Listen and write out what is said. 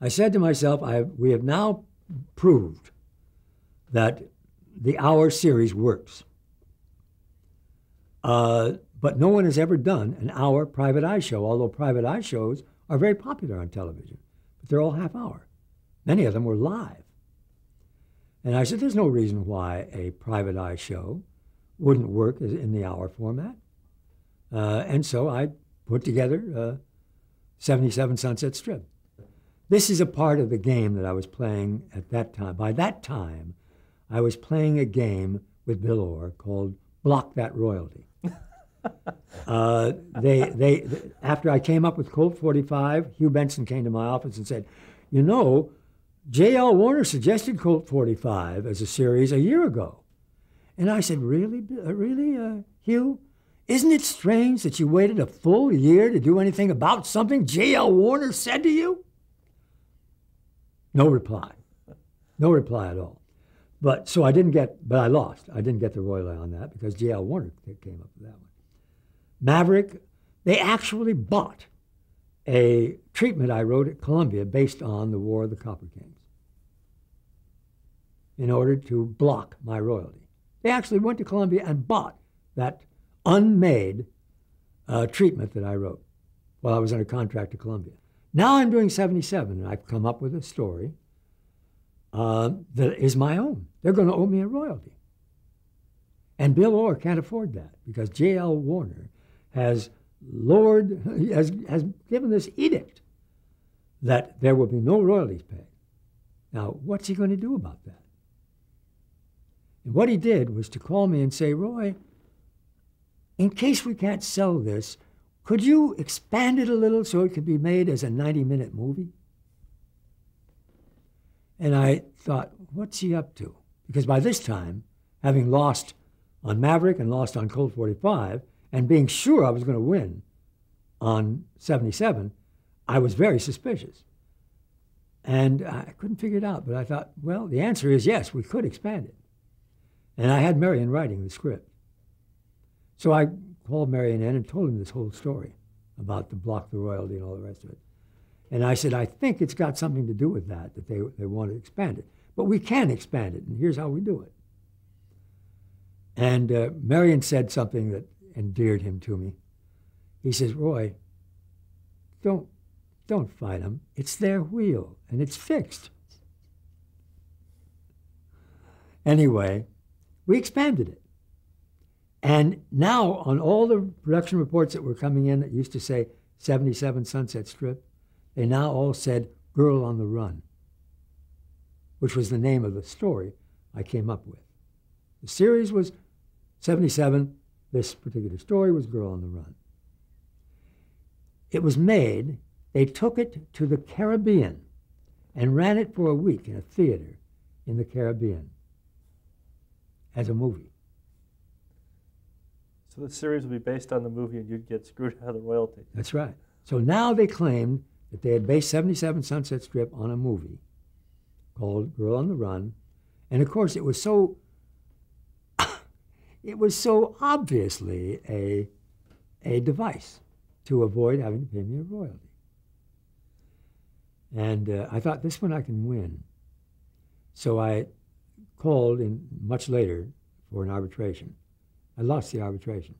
I said to myself, I, we have now proved that the hour series works. Uh, but no one has ever done an hour private eye show, although private eye shows are very popular on television. But they're all half hour. Many of them were live. And I said, there's no reason why a private eye show wouldn't work in the hour format. Uh, and so I put together uh, 77 Sunset Strip. This is a part of the game that I was playing at that time. By that time, I was playing a game with Bill Orr called Block That Royalty. uh, they, they, after I came up with Colt 45, Hugh Benson came to my office and said, You know, J.L. Warner suggested Colt 45 as a series a year ago. And I said, Really, uh, really, uh, Hugh? Isn't it strange that you waited a full year to do anything about something J.L. Warner said to you? No reply. No reply at all. But so I didn't get, but I lost. I didn't get the royalty on that because J.L. Warner came up with that one. Maverick, they actually bought a treatment I wrote at Columbia based on the War of the Copper Kings in order to block my royalty. They actually went to Columbia and bought that unmade uh, treatment that I wrote while I was under contract to Columbia. Now I'm doing 77, and I've come up with a story uh, that is my own. They're going to owe me a royalty. And Bill Orr can't afford that because J.L. Warner has lowered, has, has given this edict that there will be no royalties paid. Now, what's he going to do about that? And what he did was to call me and say, Roy, in case we can't sell this, could you expand it a little so it could be made as a 90 minute movie? And I thought, what's he up to? Because by this time, having lost on Maverick and lost on Colt 45, and being sure I was going to win on 77, I was very suspicious. And I couldn't figure it out, but I thought, well, the answer is yes, we could expand it. And I had Marion writing the script. So I called Marion in and told him this whole story about the block the royalty and all the rest of it. And I said, I think it's got something to do with that, that they, they want to expand it. But we can expand it, and here's how we do it. And uh, Marion said something that endeared him to me. He says, Roy, don't, don't fight them. It's their wheel, and it's fixed. Anyway, we expanded it. And now, on all the production reports that were coming in that used to say 77 Sunset Strip, they now all said Girl on the Run, which was the name of the story I came up with. The series was 77, this particular story was Girl on the Run. It was made, they took it to the Caribbean and ran it for a week in a theater in the Caribbean as a movie. So the series would be based on the movie and you'd get screwed out of the royalty. That's right. So now they claimed that they had based 77 Sunset Strip on a movie called Girl on the Run. And of course, it was so it was so obviously a, a device to avoid having to pay me a royalty. And uh, I thought, this one I can win. So I called in much later for an arbitration. I lost the arbitration.